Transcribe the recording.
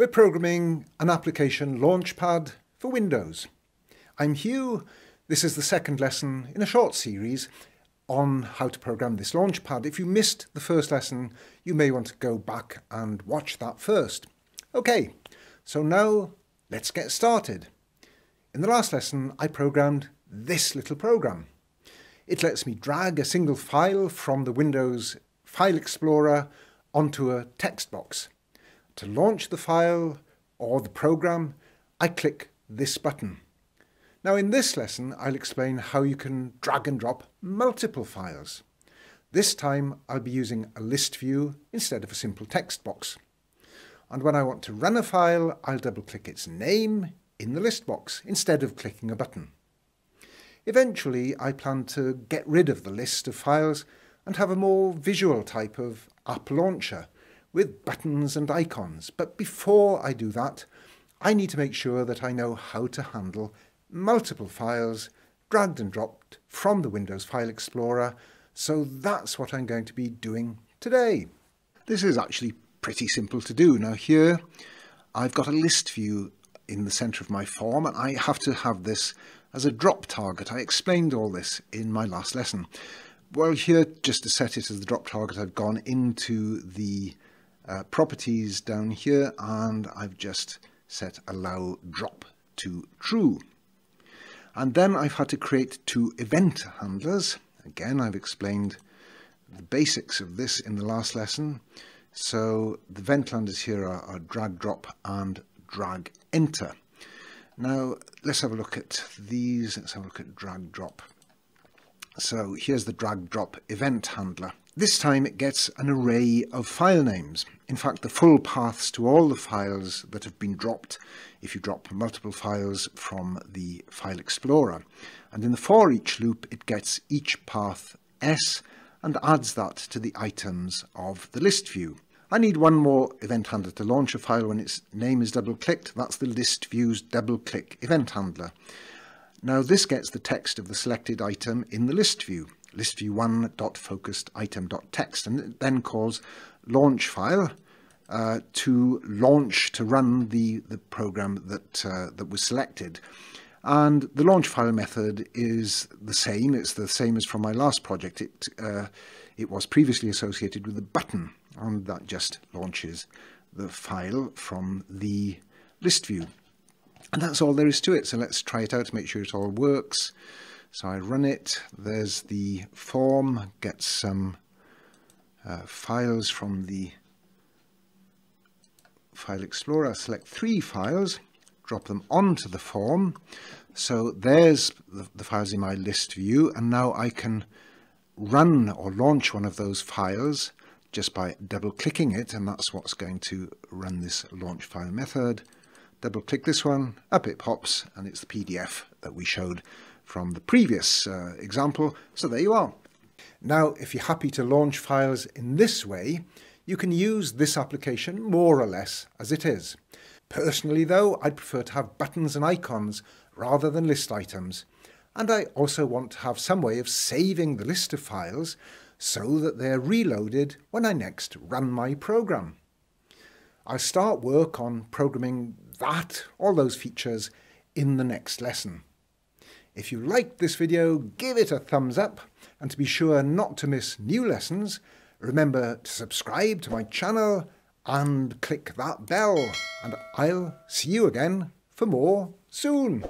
We're programming an application Launchpad for Windows. I'm Huw. This is the second lesson in a short series on how to program this Launchpad. If you missed the first lesson, you may want to go back and watch that first. Okay, so now let's get started. In the last lesson, I programmed this little program. It lets me drag a single file from the Windows File Explorer onto a text box. To launch the file or the program, I click this button. Now in this lesson, I'll explain how you can drag and drop multiple files. This time I'll be using a list view instead of a simple text box. And when I want to run a file, I'll double click its name in the list box instead of clicking a button. Eventually, I plan to get rid of the list of files and have a more visual type of app launcher with buttons and icons. But before I do that, I need to make sure that I know how to handle multiple files dragged and dropped from the Windows File Explorer. So that's what I'm going to be doing today. This is actually pretty simple to do. Now here, I've got a list view in the center of my form and I have to have this as a drop target. I explained all this in my last lesson. Well, here, just to set it as the drop target, I've gone into the uh, properties down here and I've just set allow drop to true. And then I've had to create two event handlers. Again, I've explained the basics of this in the last lesson. So the event handlers here are, are drag drop and drag enter. Now let's have a look at these. Let's have a look at drag drop. So here's the drag drop event handler. This time it gets an array of file names. In fact, the full paths to all the files that have been dropped if you drop multiple files from the File Explorer. And in the for each loop, it gets each path S and adds that to the items of the list view. I need one more event handler to launch a file when its name is double-clicked. That's the list view's double-click event handler. Now this gets the text of the selected item in the list view, listview1.focusedItem.text, and it then calls launch file uh, to launch, to run the, the program that, uh, that was selected. And the launch file method is the same. It's the same as from my last project. It, uh, it was previously associated with a button, and that just launches the file from the list view. And that's all there is to it. So let's try it out to make sure it all works. So I run it. There's the form, get some uh, files from the File Explorer. select three files, drop them onto the form. So there's the, the files in my list view. And now I can run or launch one of those files just by double clicking it. And that's what's going to run this launch file method double click this one, up it pops, and it's the PDF that we showed from the previous uh, example. So there you are. Now, if you're happy to launch files in this way, you can use this application more or less as it is. Personally though, I'd prefer to have buttons and icons rather than list items. And I also want to have some way of saving the list of files so that they're reloaded when I next run my program. I'll start work on programming that, all those features, in the next lesson. If you liked this video, give it a thumbs up, and to be sure not to miss new lessons, remember to subscribe to my channel and click that bell, and I'll see you again for more soon.